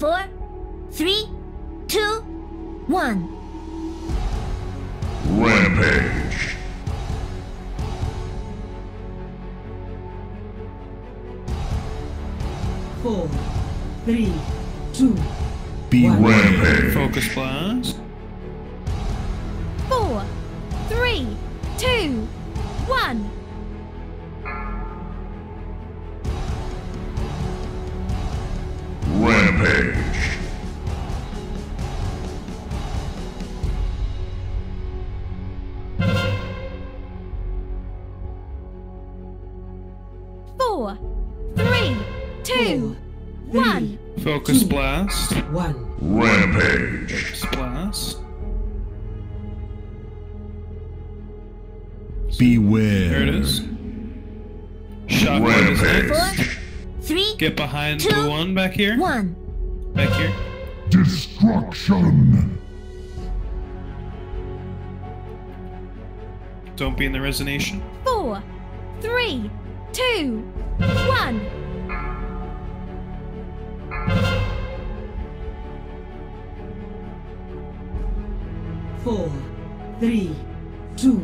Four, three, two, one. Rampage. four, three, two, Beware. Rampage. Focus blast. Four, three, two, one. Four, three, two, three, one. Focus blast. one. Rampage. Focus blast. Beware. There it is. Shockwave is Rampage. Three, Get behind Two. blue one back here. one. Back here. Destruction. Don't be in the resonation. Four, three, two, one. Four, three, two,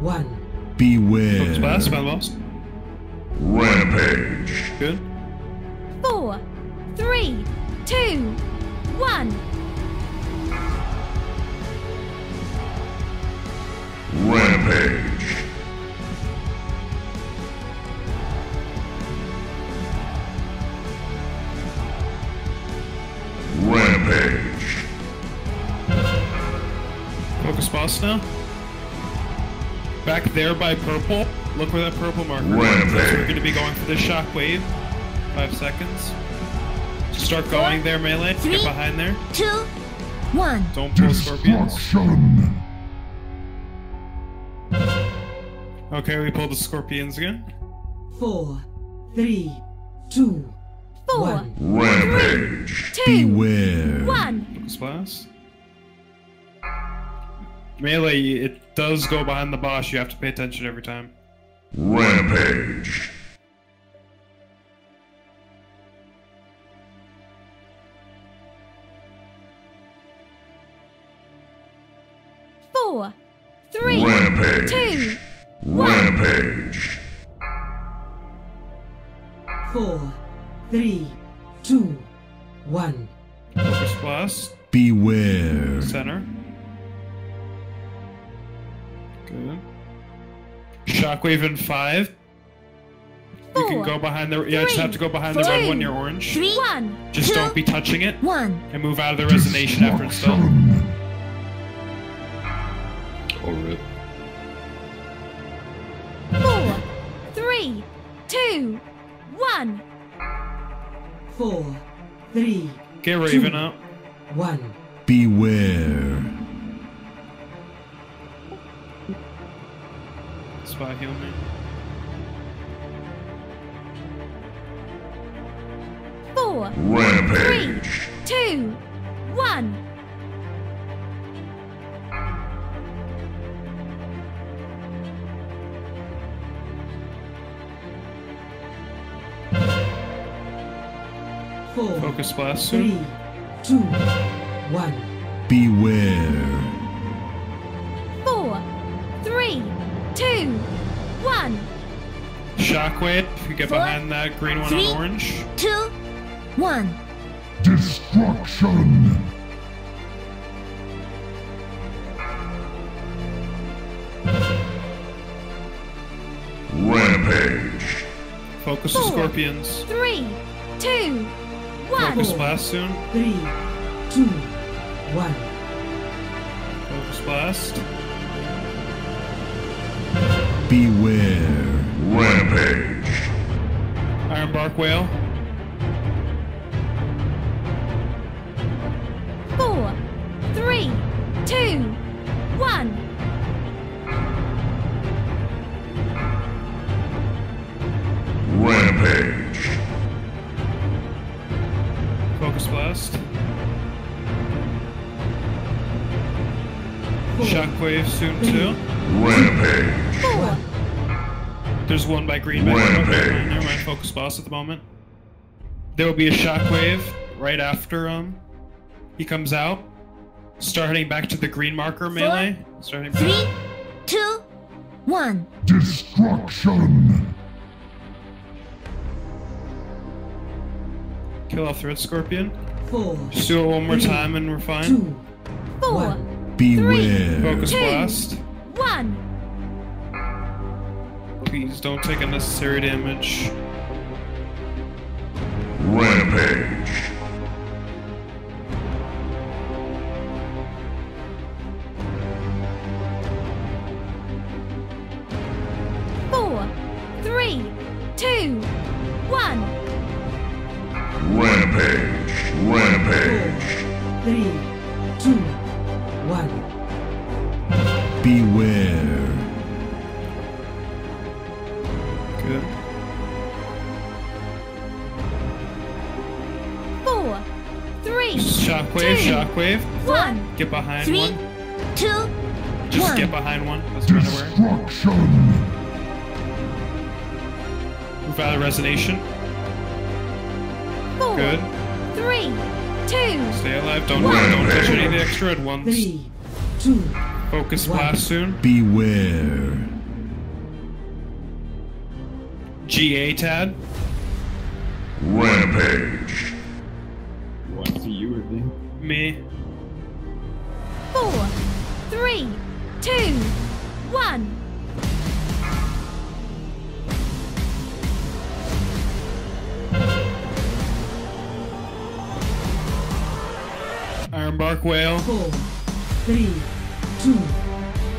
one. Focus Beware. blast. Spell boss. Rampage. Good. Four, three, two, one. Rampage. Rampage. Focus now. Back there by purple. Look where that purple marker is. Rampage. That's where we're going to be going for this shockwave. Five seconds. Start going there, melee. three, Get behind there. Two, one. Don't pull scorpions. Destruction. Okay, we pull the scorpions again. Four, three, two, Four, one. Rampage. two, Beware. one. Focus blast. Melee, it does go behind the boss. You have to pay attention every time. Rampage. Four, three, Rampage. two, Rampage. Four, three, two, one. Focus blast. Beware. Center. Mm-hmm. Good. Shockwave in five. You can go behind the. Yeah, just have to go behind the red one. You're orange. three, one. Just two, don't be touching it, one. and move out of the resonation after it's done. Destruction. Oh, rip. Four, three, two, one. Four, three, Get Raven out. one. Beware. Spy heal me. Four, three, Rampage. two, one. Four, Focus blast three, two, one. Beware. Two, one. Shockwave. If you get Four, behind that green one three, on orange. Two, one. Destruction. Rampage. Focus the scorpions. Three, two, one. Focus blast soon. Three, two, one. Focus blast. Beware. Rampage. Ironbark whale. Four, three, two, one. Rampage. Focus blast. Shockwave soon too. Rampage. Four, There's one by green back there. Okay, Rampage. never mind. Focus boss at the moment. There will be a shockwave right after um he comes out. Starting back to the green marker melee. Starting back. Three, two, one. Destruction. Kill off Thread Scorpion. Four. Just do it one more Three, time and we're fine. Two. Four, One. Beware. Focus Two. blast. one. Please don't take unnecessary damage. Rampage. Four, three, two, one. Rampage. Rampage. Three. Two. One. Beware. Shockwave, one. Get behind Three, one. two, Just one. get behind one. Doesn't matter where. Destruction. Move out of resonation. Four, Good. three, two, Stay alive. Don't One. don't touch any of the extra red ones. Three. Two. Focus One. blast soon. Beware. GA Tad. Rampage. Me. four, three, two, one. Ironbark Whale. Four, three, two,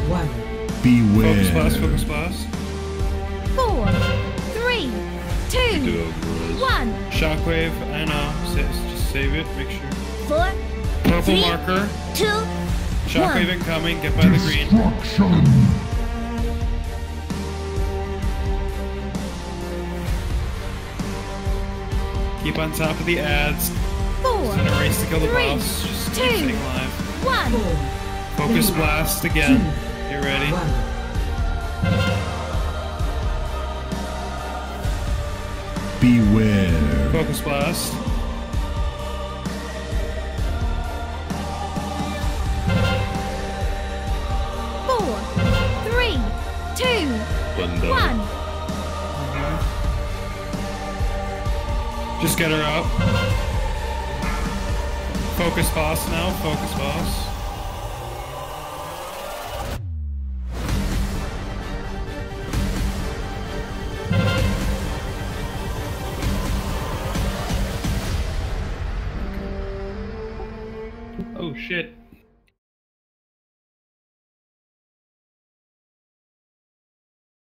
one. Three. Two. One. Focus blast. Beware. Focus blast. Four, three, two, one. Shockwave. I know. Sa- Just save it. Make sure. Four, Purple Three. marker. two, Shockwave One. incoming. Get by the green. Destruction. Keep on top of the ads. four, It's in a race to kill the Three. boss. Just keep Two. staying alive. one. Focus Three. blast again. Two. You ready? One. Beware. Focus blast. Two, one. Just get her up. Focus boss now. Focus boss. Oh shit.